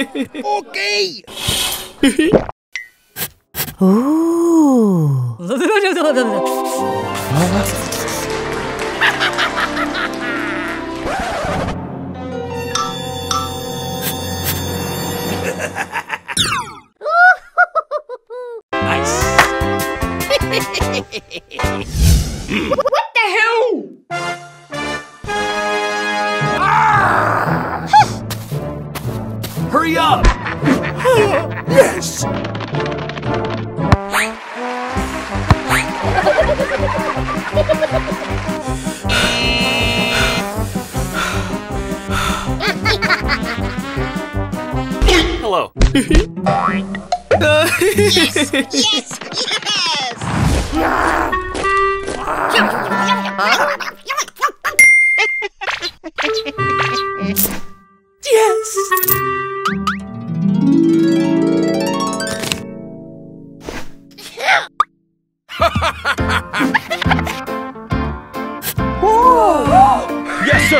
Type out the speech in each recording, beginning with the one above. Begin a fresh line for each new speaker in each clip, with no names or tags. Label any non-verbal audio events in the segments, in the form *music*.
オ
ー *laughs*
ケ
ーおお。
ちょっと。*laughs* Hello.
yes! Yes!
Yes! yes, sir!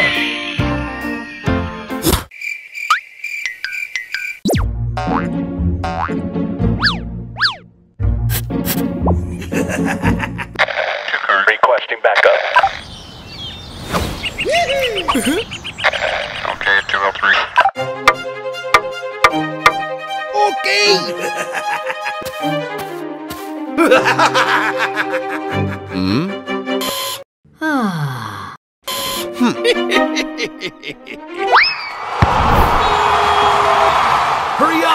Requesting backup. okay, 203.
Okay! hmm?
Ah. Hmm. *laughs*
Hurry up!